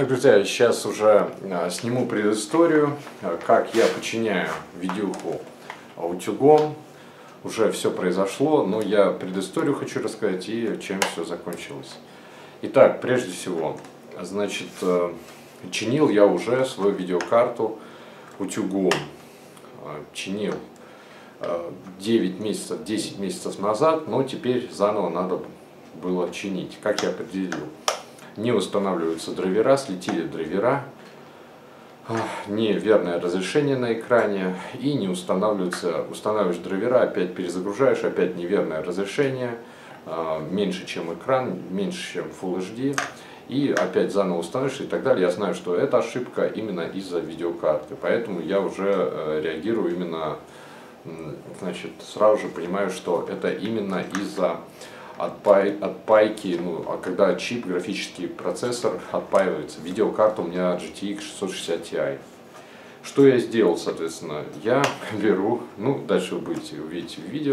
Так, друзья, сейчас уже а, сниму предысторию, а, как я подчиняю видюху утюгом. Уже все произошло, но я предысторию хочу рассказать и чем все закончилось. Итак, прежде всего, значит, э, чинил я уже свою видеокарту утюгом. А, чинил 9 месяцев, 10 месяцев назад, но теперь заново надо было чинить. Как я определил? Не устанавливаются драйвера, слетели драйвера, неверное разрешение на экране. И не устанавливается, устанавливаешь драйвера, опять перезагружаешь, опять неверное разрешение, а, меньше чем экран, меньше чем Full HD и опять заново устанавливаешь и так далее. Я знаю, что это ошибка именно из-за видеокарты, поэтому я уже э, реагирую именно, значит, сразу же понимаю, что это именно из-за отпай, отпайки, ну, а когда чип, графический процессор отпаивается. Видеокарта у меня GTX 660 Ti. Что я сделал, соответственно? Я беру, ну, дальше вы будете увидеть в видео,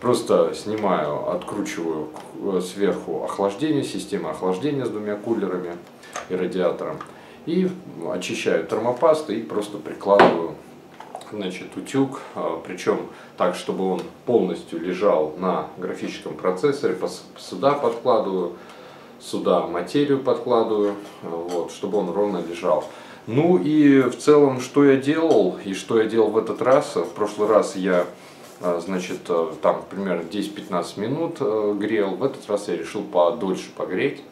просто снимаю, откручиваю э, сверху охлаждение, система охлаждения с двумя кулерами и радиатором, и очищаю термопастой и просто прикладываю значит, утюг, а, причем так, чтобы он полностью лежал на графическом процессоре, сюда подкладываю, сюда материю подкладываю, вот, чтобы он ровно лежал. Ну и в целом, что я делал и что я делал в этот раз, в прошлый раз я а, значит, а, там примерно 10-15 минут грел, в этот раз я решил подольше погреть,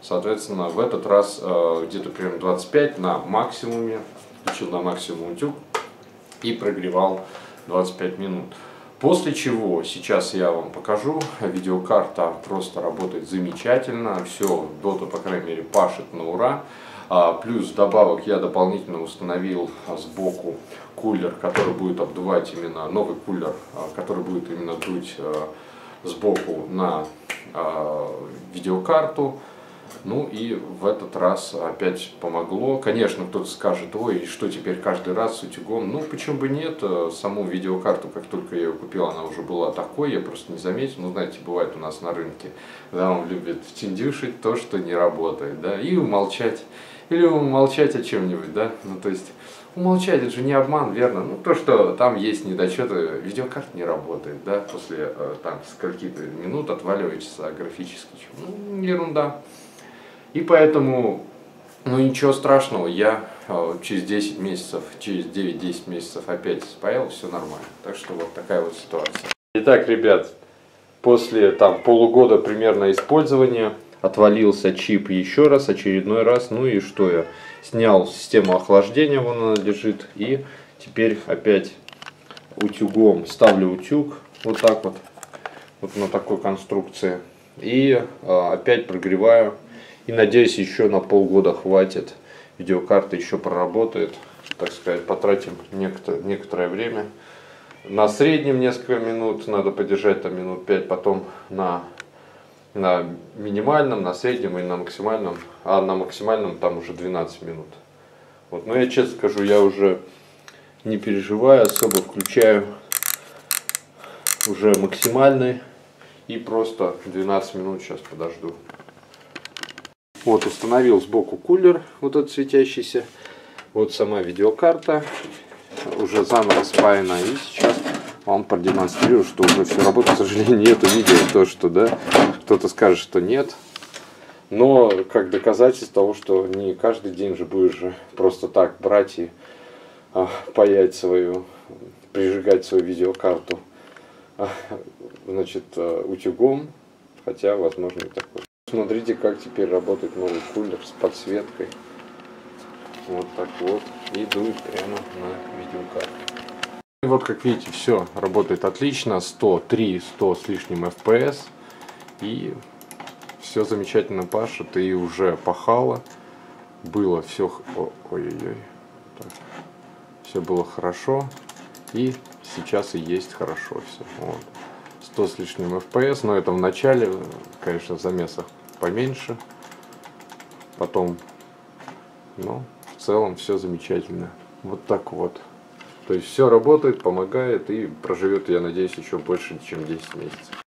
соответственно, в этот раз где-то примерно 25 на максимуме, включил на максимум утюг, и прогревал 25 минут. После чего, сейчас я вам покажу, видеокарта просто работает замечательно, все, дота по крайней мере пашет на ура. А, плюс добавок я дополнительно установил сбоку кулер, который будет обдувать именно, новый кулер, а, который будет именно дуть а, сбоку на а, видеокарту. Ну и в этот раз опять помогло. Конечно, кто-то скажет, ой, что теперь каждый раз с утюгом? Ну, почему бы нет? Саму видеокарту, как только я ее купил, она уже была такой, я просто не заметил. Ну, знаете, бывает у нас на рынке, когда он любит втиндюшить то, что не работает, да, и умолчать. Или умолчать о чем-нибудь, да, ну, то есть... Умолчать, это же не обман, верно? Ну, то, что там есть недочеты, видеокарта не работает, да, после э, там скольки-то минут отваливается графически. Ну, ерунда. И поэтому, ну ничего страшного, я э, через 10 месяцев, через 9-10 месяцев опять спаял, все нормально. Так что вот такая вот ситуация. Итак, ребят, после там полугода примерно использования отвалился чип еще раз, очередной раз. Ну и что я? Снял систему охлаждения, вон она лежит. И теперь опять утюгом ставлю утюг вот так вот, вот на такой конструкции. И э, опять прогреваю и надеюсь, еще на полгода хватит. Видеокарта еще проработает. Так сказать, потратим некоторое, некоторое время. На среднем несколько минут, надо подержать там минут 5, потом на, на минимальном, на среднем и на максимальном. А на максимальном там уже 12 минут. Вот. Но я честно скажу, я уже не переживаю, особо включаю уже максимальный и просто 12 минут сейчас подожду. Вот установил сбоку кулер, вот этот светящийся. Вот сама видеокарта уже заново спаяна. И сейчас вам продемонстрирую, что уже все работает. К сожалению, нету видео то, что да, кто-то скажет, что нет. Но как доказательство того, что не каждый день же будешь же просто так брать и а, паять свою, прижигать свою видеокарту а, значит, а, утюгом, хотя возможно и такое. Смотрите, как теперь работает новый кулер с подсветкой. Вот так вот. И дует прямо на видеокарту. И вот как видите, все работает отлично. 103, 100 с лишним FPS. И все замечательно пашет. И уже пахало. Было все... Ой-ой-ой. Все было хорошо. И сейчас и есть хорошо все. Вот. 100 с лишним FPS, но это в начале, конечно, в замесах поменьше. Потом, ну, в целом все замечательно. Вот так вот. То есть все работает, помогает и проживет, я надеюсь, еще больше, чем 10 месяцев.